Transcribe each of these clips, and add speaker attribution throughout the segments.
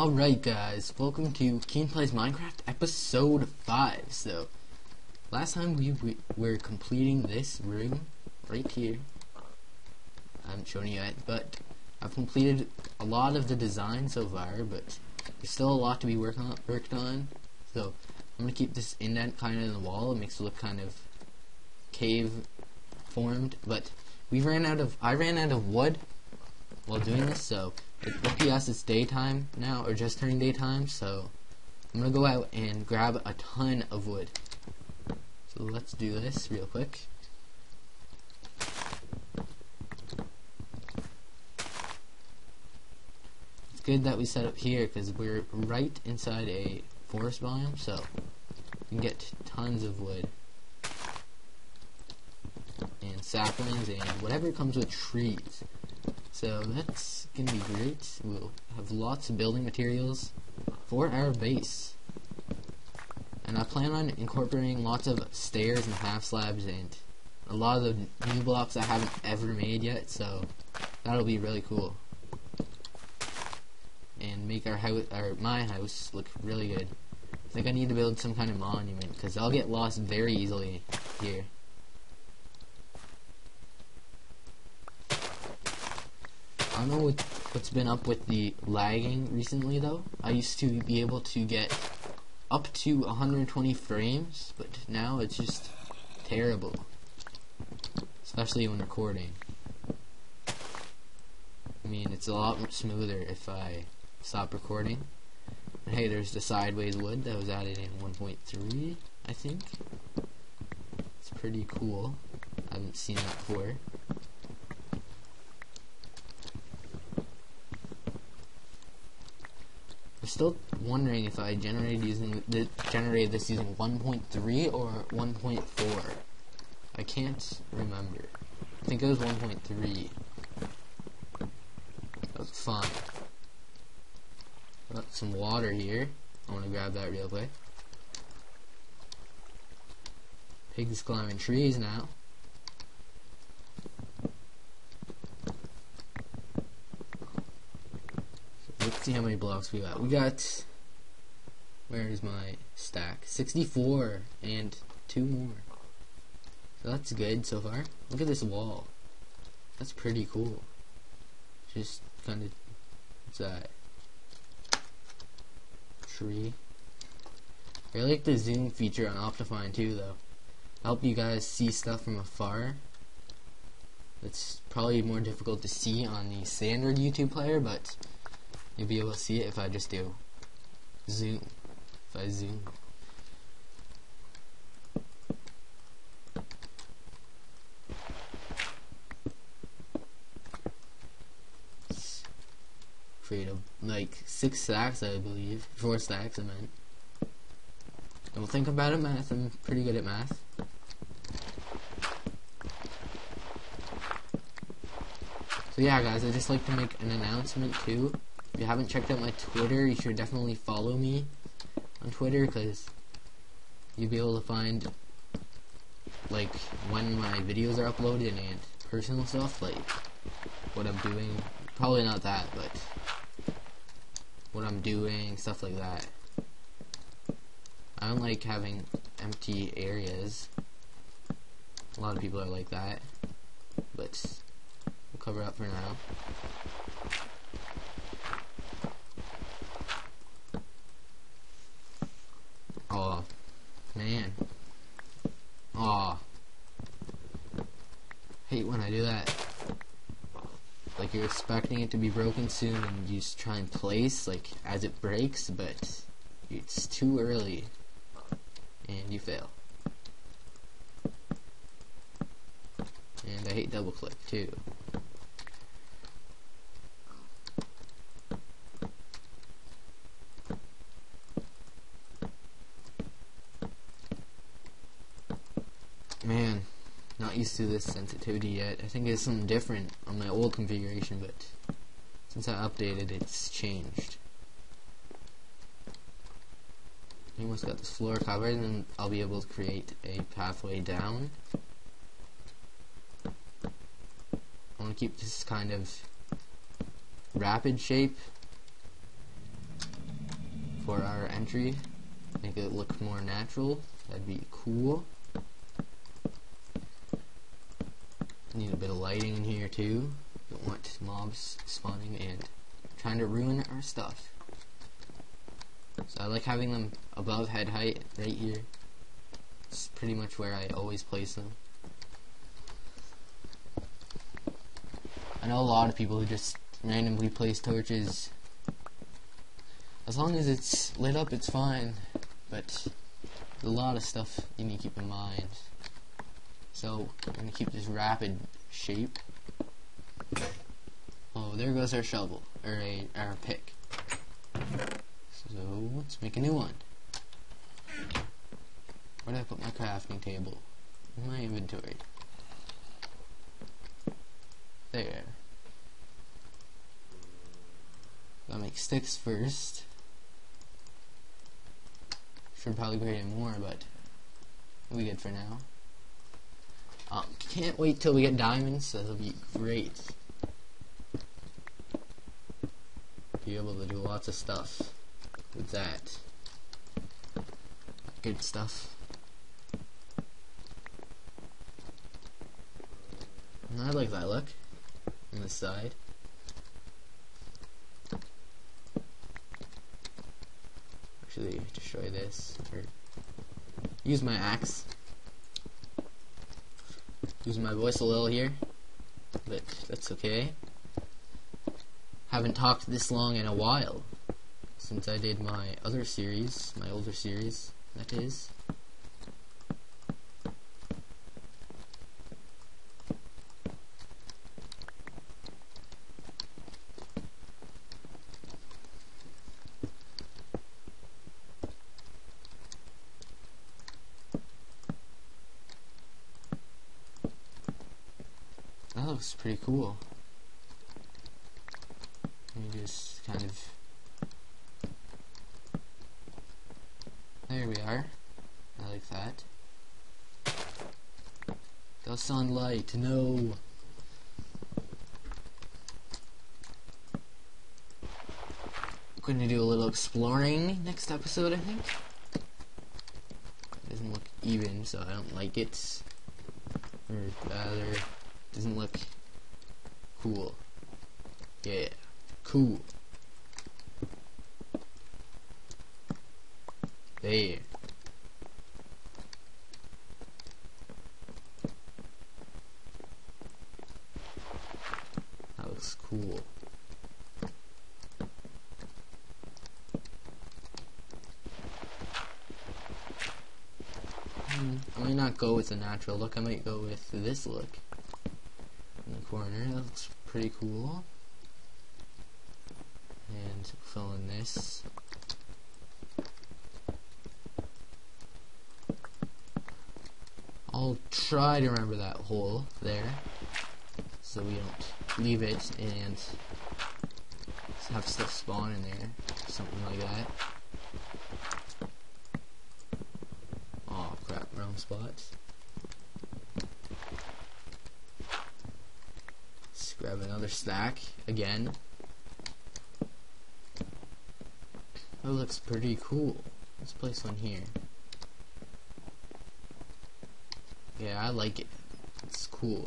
Speaker 1: Alright guys, welcome to Keen Plays Minecraft episode 5. So, last time we, we were completing this room right here. I haven't shown you yet, but I've completed a lot of the design so far, but there's still a lot to be work on, worked on. So, I'm going to keep this indent kind of in the wall. It makes it look kind of cave formed, but we ran out of, I ran out of wood while doing this, so FPS it's daytime now, or just turning daytime, so I'm gonna go out and grab a ton of wood. So let's do this real quick. It's good that we set up here because we're right inside a forest biome, so we can get tons of wood and saplings and whatever comes with trees. So that's gonna be great. We'll have lots of building materials for our base. And I plan on incorporating lots of stairs and half slabs and a lot of new blocks I haven't ever made yet, so that'll be really cool. And make our house, or my house, look really good. I think I need to build some kind of monument because I'll get lost very easily here. I don't know what, what's been up with the lagging recently though. I used to be able to get up to 120 frames, but now it's just terrible. Especially when recording. I mean, it's a lot smoother if I stop recording. And hey, there's the sideways wood that was added in 1.3, I think. It's pretty cool. I haven't seen that before. Still wondering if I generated using the generated this using 1.3 or 1.4. I can't remember. I think it was 1.3. That's fine. Got some water here. I want to grab that real quick. Pigs climbing trees now. Let's see how many blocks we got. We got. Where is my stack? 64 and two more. So that's good so far. Look at this wall. That's pretty cool. Just kind of. What's that? Tree. I like the zoom feature on Optifine too, though. Help you guys see stuff from afar. It's probably more difficult to see on the standard YouTube player, but You'll be able to see it if I just do zoom. If I zoom. A, like six stacks, I believe. Four stacks, I meant. Don't think about it, math. I'm pretty good at math. So yeah, guys, I just like to make an announcement too. If you haven't checked out my Twitter, you should definitely follow me on Twitter because you'll be able to find like when my videos are uploaded and personal stuff, like what I'm doing. Probably not that, but what I'm doing, stuff like that. I don't like having empty areas. A lot of people are like that, but we'll cover up for now. Oh, man. Aw. Hate when I do that. Like you're expecting it to be broken soon and you just try and place like as it breaks, but it's too early and you fail. And I hate double click too. Man, not used to this sensitivity yet. I think it's something different on my old configuration, but since I updated, it's changed. Almost got this floor covered, and then I'll be able to create a pathway down. I want to keep this kind of rapid shape. for our entry. Make it look more natural. That'd be cool. Need a bit of lighting in here too. Don't want mobs spawning and trying to ruin our stuff. So I like having them above head height right here. It's pretty much where I always place them. I know a lot of people who just randomly place torches. As long as it's lit up, it's fine. But a lot of stuff you need to keep in mind. So I'm gonna keep this rapid shape. Oh, there goes our shovel or a our pick. So let's make a new one. Where did I put my crafting table? In my inventory. There. Gotta make sticks first. Should probably create more, but we good for now. Um, can't wait till we get diamonds. That'll be great. Be able to do lots of stuff with that. Good stuff. I like that look on the side. Actually, destroy this or use my axe. Use my voice a little here, but that's okay. Haven't talked this long in a while since I did my other series, my older series, that is. That looks pretty cool. Let me just kind of There we are. I like that. The sunlight, no. Going to do a little exploring next episode, I think. It Doesn't look even, so I don't like it. Or rather, doesn't look cool. Yeah, cool. There. That looks cool. Hmm, I might not go with the natural look, I might go with this look in the corner. That looks pretty cool. And fill in this. I'll try to remember that hole there so we don't leave it and have stuff spawn in there something like that oh crap wrong spot grab another stack again that looks pretty cool let's place one here Yeah, I like it. It's cool.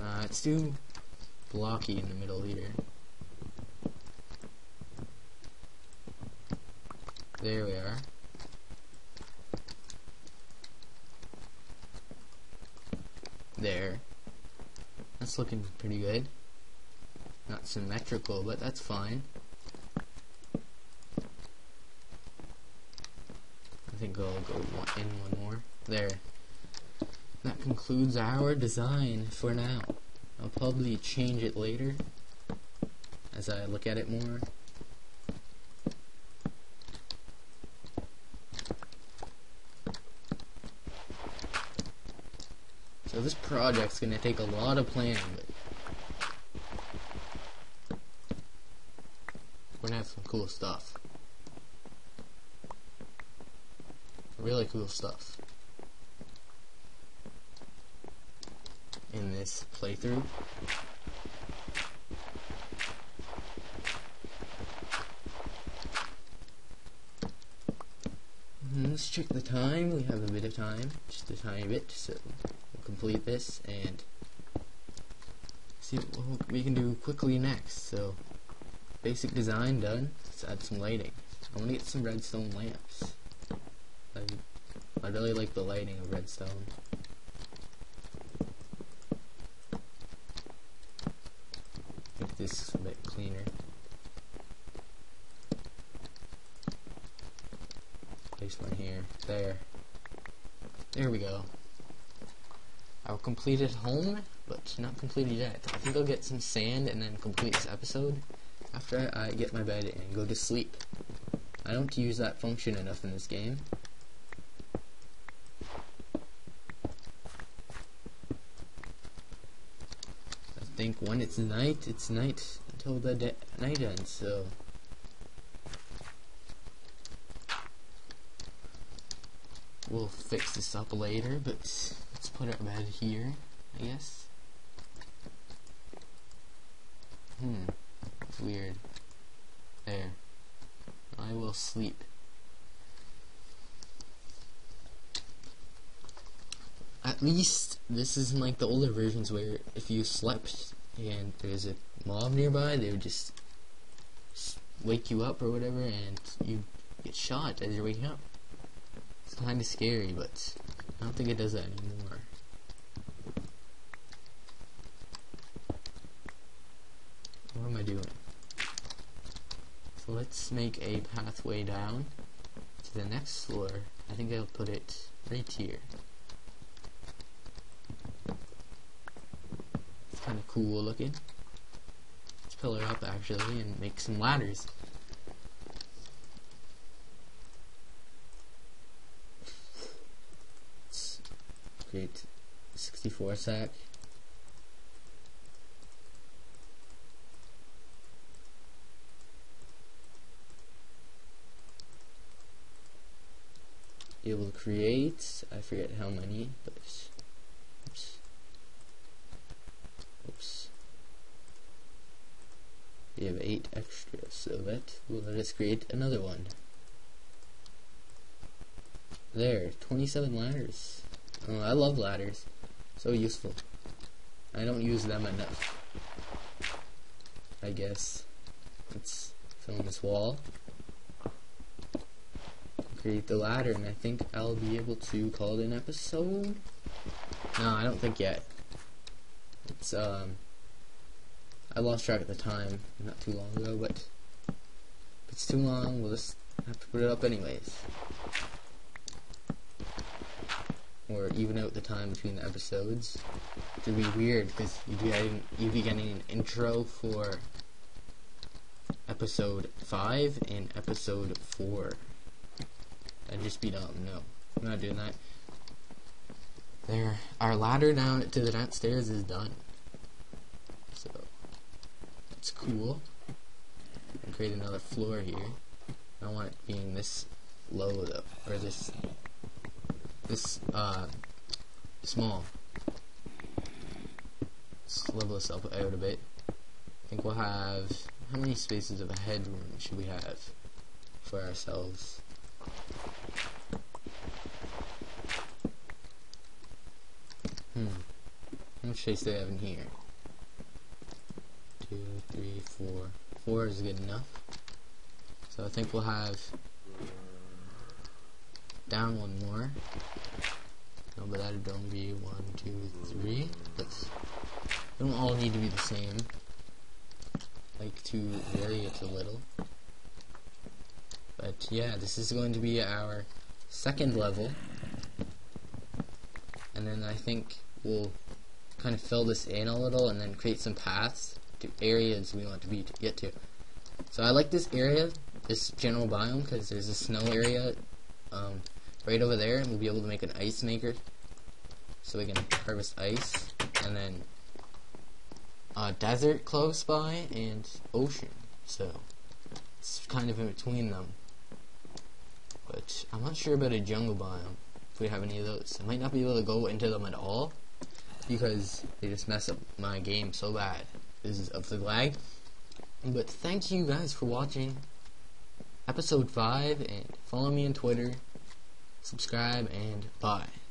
Speaker 1: Uh, it's too blocky in the middle here. There we are. There. That's looking pretty good. Not symmetrical, but that's fine. I think I'll go one, in one more. There. That concludes our design for now. I'll probably change it later as I look at it more. So this project's gonna take a lot of planning, but we're gonna have some cool stuff. Really cool stuff. in this playthrough. Mm, let's check the time. We have a bit of time, just a tiny bit, so complete this and see what we can do quickly next. So, basic design done. Let's add some lighting. I want to get some redstone lamps. I, I really like the lighting of redstone. Make this a bit cleaner. Place one here. There. There we go. I'll complete it home, but not completed yet. I think I'll get some sand and then complete this episode after I get my bed and go to sleep. I don't use that function enough in this game. I think when it's night, it's night until the night ends, so... We'll fix this up later, but let's put our bed here, I guess. Hmm, weird. There. I will sleep. At least this isn't like the older versions where if you slept and there's a mob nearby, they would just wake you up or whatever and you get shot as you're waking up. It's kind of scary, but I don't think it does that anymore. What am I doing? So let's make a pathway down to the next floor. I think I'll put it right here. It's kind of cool looking. Let's pillar up actually and make some ladders. Let's create 64 sack. it will create. I forget how many, but oops. Oops. We have eight extra, so that will let us create another one. There, 27 ladders. Oh, I love ladders. So useful. I don't use them enough. I guess. Let's fill in this wall create the ladder, and I think I'll be able to call it an episode. No, I don't think yet. It's um, I lost track of the time not too long ago, but if it's too long, we'll just have to put it up anyways, or even out the time between the episodes. It'd be weird because you'd be getting, you'd be getting an intro for episode five and episode four and just be dumb. No, I'm not doing that. There, our ladder down to the downstairs is done. So that's cool. Create another floor here. I want it being this low though, or this this uh small. Let's level this up out a bit. I think we'll have how many spaces of a headroom should we have for ourselves? Hmm. How much space do they have in here? Two, three, four. Four is good enough. So I think we'll have down one more. No, but that'd only be one, two, three. Let's. They don't all need to be the same. Like to vary it a little. But yeah, this is going to be our second level. And then I think we'll kind of fill this in a little and then create some paths to areas we want to be to get to. So I like this area, this general biome, because there's a snow area um, right over there, we'll be able to make an ice maker, so we can harvest ice, and then a desert close by, and ocean. So it's kind of in between them. But I'm not sure about a jungle biome, if we have any of those. I might not be able to go into them at all, because they just mess up my game so bad. This is of the lag. But thank you guys for watching episode 5 and follow me on Twitter, subscribe, and bye.